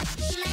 Like